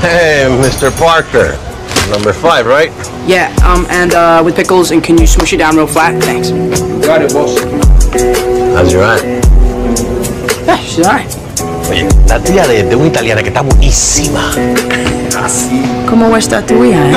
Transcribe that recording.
Hey, Mr. Parker. Number five, right? Yeah, um, and uh, with pickles, and can you smoosh it down real flat? Thanks. You got it, boss. How's your aunt? Yeah, she's alright. Oye, la tía de, de una italiana que está buenísima. Ah, Así. ¿Cómo está tu hija, eh?